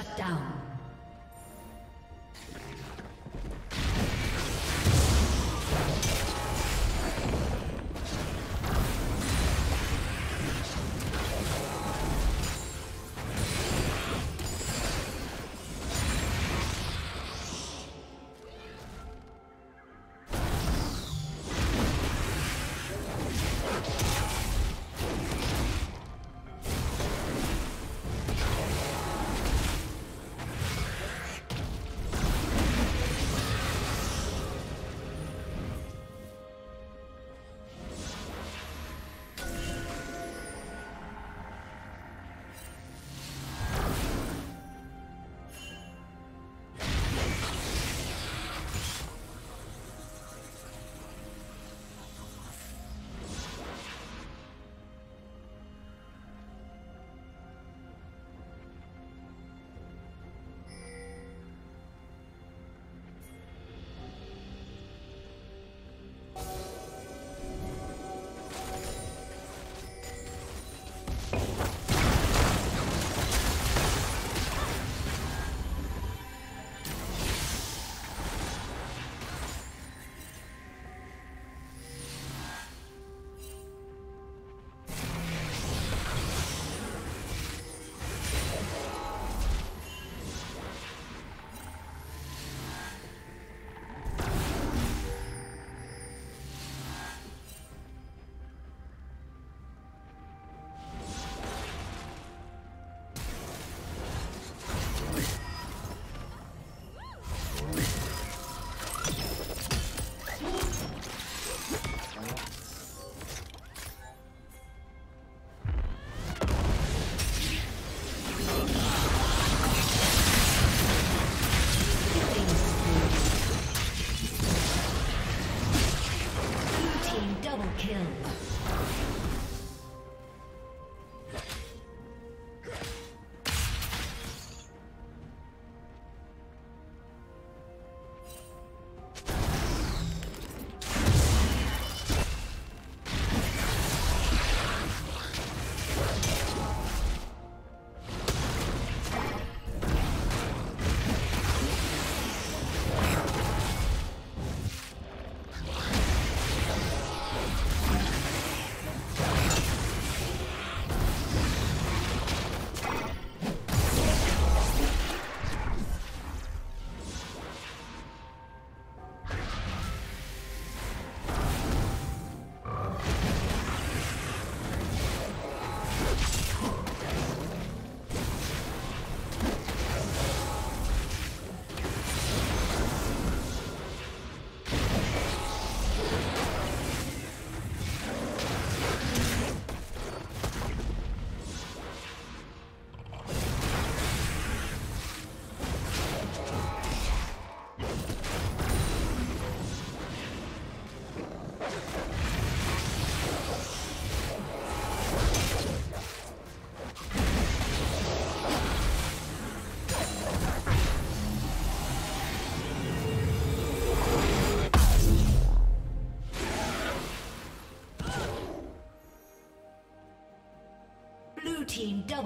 Shut down.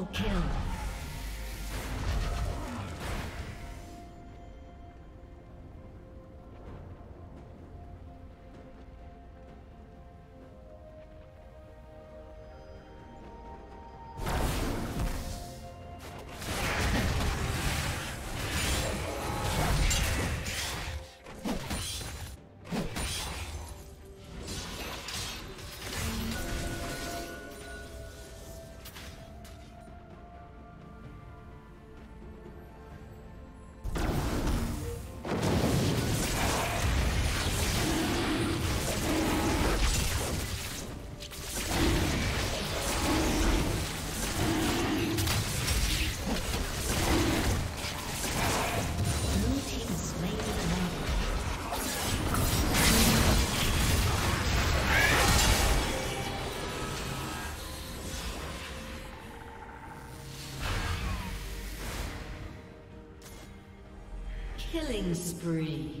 Double kill. Killing spree.